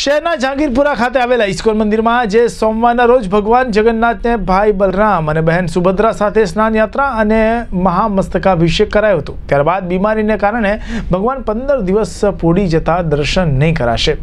શહેરના જહાંગીરપુરા ખાતે આવેલા ઇસ્કોન મંદિરમાં જે સોમવારના રોજ ભગવાન જગન્નાથને ભાઈ બલરામ અને બહેન સુભદ્રા સાથે સ્નાન યાત્રા અને મહામસ્તકાભિષેક કરાયો હતો. ત્યારબાદ બીમારીને કારણે ભગવાન પંદર દિવસ પૂડી જતા દર્શન નહીં કરાશે.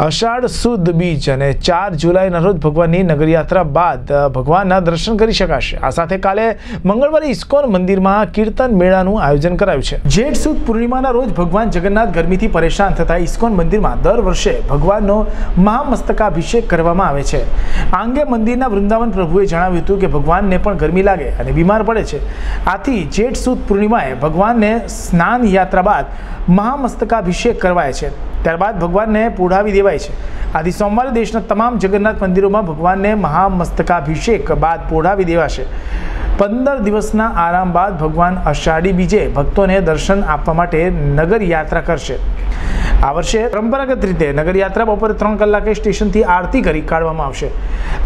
અષાઢ સુદ બીજ અને ચાર જુલાઈના રોજ ભગવાનની નગરયાત્રા બાદ ભગવાનના દર્શન કરી શકાશે. આ સાથે કાલે મંગળવારે ઇસ્કોન મંદિરમાં કીર્તન મેળાનું આયોજન કરાયું છે. જેઠ સુદ પૂર્ણિમાના રોજ ભગવાન જગન્નાથ ગરમીથી પરેશાન થતા ઇસ્કોન મંદિરમાં દર વર્ષે ભગવાનનો મહામસ્તકાભિષેક કરવામાં આવે છે. આ અંગે મંદિરના વૃંદાવન પ્રભુએ જણાવ્યું હતું કે ભગવાનને પણ ગરમી લાગે અને બીમાર પડે છે. આથી જેઠ સુદ પૂર્ણિમાએ ભગવાનને સ્નાન યાત્રા બાદ મહામસ્તકાભિષેક કરવાય છે. ત્યારબાદ ભગવાનને પોઢાવી દેવાય છે. આથી સોમવારે દેશના તમામ જગન્નાથ મંદિરોમાં ભગવાનને મહામસ્તકાભિષેક બાદ પોઢાવી દેવાશે. પંદર દિવસના આરામ બાદ ભગવાન અષાઢી બીજે ભક્તોને દર્શન આપવા માટે નગર યાત્રા કરશે. આ વર્ષે પરંપરાગત રીતે નગરયાત્રા બપોરે ત્રણ કલાકે સ્ટેશનથી આરતી કરી કાઢવામાં આવશે.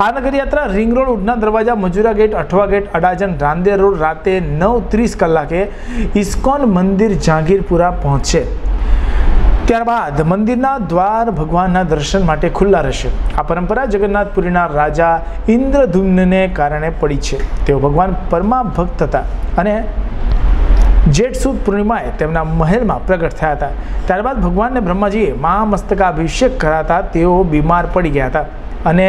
આ નગરયાત્રા ring road Udhna Darwaja, Majura gate, Athwa gate Adajan Rander road રાતે નવ ત્રીસ કલાકે ઇસ્કોન મંદિર, જહાંગીરપુરા પહોંચશે. ત્યારબાદ મંદિરના દ્વાર ભગવાનના દર્શન માટે ખુલ્લા રહેશે. આ પરંપરા જગન્નાથપુરીના રાજા ઇન્દ્રધુમ્નને કારણે પડી છે. તેઓ ભગવાન પરમા ભક્ત હતા અને જેઠ સુદ પૂર્ણિમાએ તેમના મહેલમાં પ્રગટ થયા હતા. ત્યારબાદ ભગવાનને બ્રહ્માજીએ મહામસ્તકાભિષેક કરાતા તેઓ બીમાર પડી ગયા હતા અને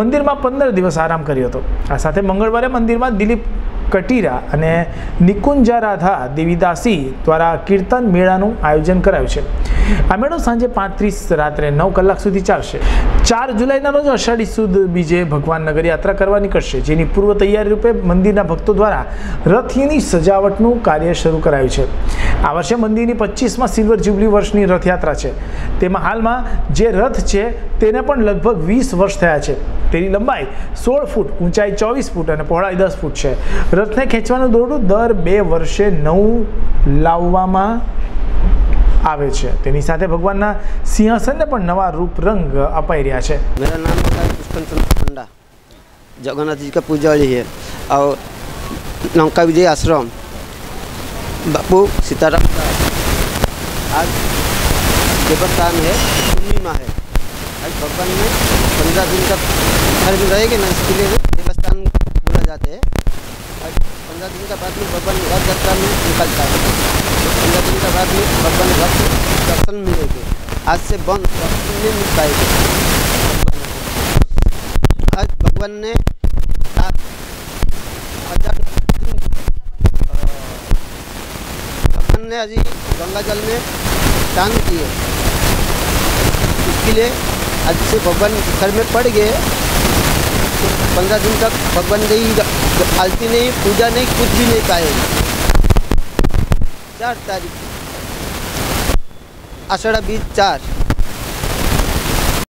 મંદિરમાં પંદર દિવસ આરામ કર્યો હતો. આ સાથે મંગળવારે મંદિરમાં દિલીપ કટીરા અને નિકુંજા રાધા દેવીદાસી દ્વારા કીર્તન મેળાનું આયોજન કરાયું છે. આ મેળો સાંજે પાંત્રીસ, રાત્રે નવ કલાક સુધી ચાલશે. ચાર જુલાઈના રોજ અષાઢી સુદ બીજે ભગવાન નગર યાત્રા કરવા નીકળશે, જેની પૂર્વ તૈયારી રૂપે મંદિરના ભક્તો દ્વારા રથની સજાવટનું કાર્ય શરૂ કરાયું છે. આ વર્ષે મંદિરની પચીસમાં સિલ્વર જ્યુબલી વર્ષની રથયાત્રા છે. તેમાં હાલમાં જે રથ છે, તેને પણ લગભગ વીસ વર્ષ થયા છે. તેની લંબાઈ સોળ ફૂટ, ઊંચાઈ ચોવીસ ફૂટ અને પહોળાઈ દસ ફૂટ છે. રથને ખેંચવાનું દોરડું દર બે વર્ષે નવું લાવવામાં આવે છે તેની સાથે ભગવાનના સિંહાસનને પણ નવા રૂપ રંગ અપાઈ રહ્યા છે मेरा नाम है पुष्पन चंद्र पंडा जगन्नाथ जी का पुजारी है और लंका विजय आश्रम बापू सीताराम का आज देवस्थान है पूर्णिमा है आज भगवान में पंद्रह दिन का घर में रहेंगे ना इसके लिए देवस्थान बोला जाते हैं पंद्रह दिन का बाद में भगवान रथ यात्रा में निकलता है। तो पंद्रह दिन का बाद में भगवान में दर्शन मिलेंगे। आज से बंद दर्शन नहीं मिल पाएँगे। आज भगवान ने हज़ार दिन भगवान ने आज गंगा जल में स्नान किए। इसके लिए आज से भगवान घर में पड़ गए। पंद्रह दिन तक भगवान नहीं आलती नहीं, पूजा नहीं, कुछ भी नहीं पाए। चार तारीख। आषाढ़ बीस चार।